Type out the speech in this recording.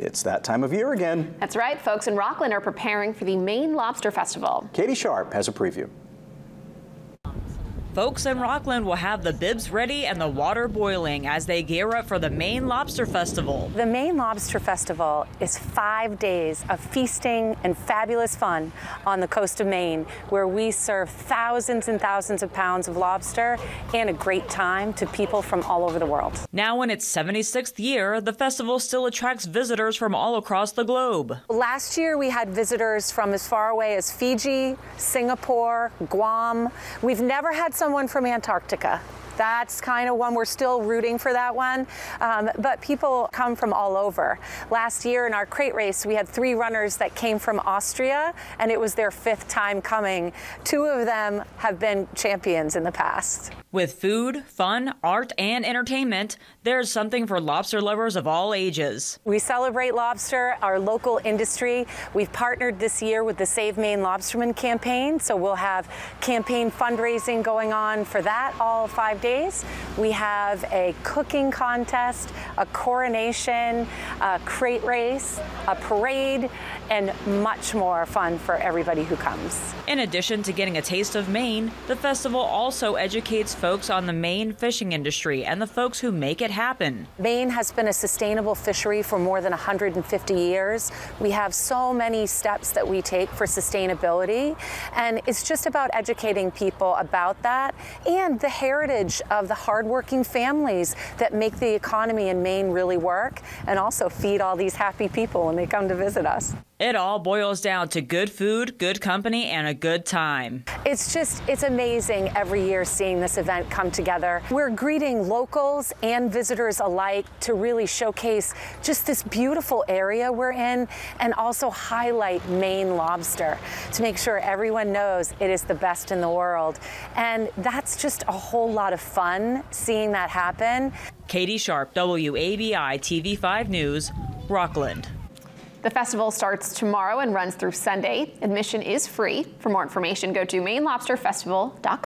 It's that time of year again. That's right. Folks in Rockland are preparing for the Maine Lobster Festival. Katie Sharp has a preview. Folks in Rockland will have the bibs ready and the water boiling as they gear up for the Maine Lobster Festival. The Maine Lobster Festival is five days of feasting and fabulous fun on the coast of Maine, where we serve thousands and thousands of pounds of lobster and a great time to people from all over the world. Now, in its 76th year, the festival still attracts visitors from all across the globe. Last year, we had visitors from as far away as Fiji, Singapore, Guam. We've never had someone from Antarctica. That's kind of one we're still rooting for that one. Um, but people come from all over. Last year in our crate race, we had three runners that came from Austria, and it was their fifth time coming. Two of them have been champions in the past. With food, fun, art, and entertainment, there's something for lobster lovers of all ages. We celebrate lobster, our local industry. We've partnered this year with the Save Maine Lobstermen campaign, so we'll have campaign fundraising going on for that all five days. We have a cooking contest, a coronation, a crate race, a parade, and much more fun for everybody who comes. In addition to getting a taste of Maine, the festival also educates folks on the Maine fishing industry and the folks who make it happen. Maine has been a sustainable fishery for more than 150 years. We have so many steps that we take for sustainability, and it's just about educating people about that and the heritage of the hardworking families that make the economy in Maine really work and also feed all these happy people when they come to visit us. It all boils down to good food, good company, and a good time. It's just, it's amazing every year seeing this event come together. We're greeting locals and visitors alike to really showcase just this beautiful area we're in and also highlight Maine lobster to make sure everyone knows it is the best in the world. And that's just a whole lot of fun seeing that happen. Katie Sharp, WABI TV5 News, Rockland. The festival starts tomorrow and runs through Sunday. Admission is free. For more information, go to mainelobsterfestival.com.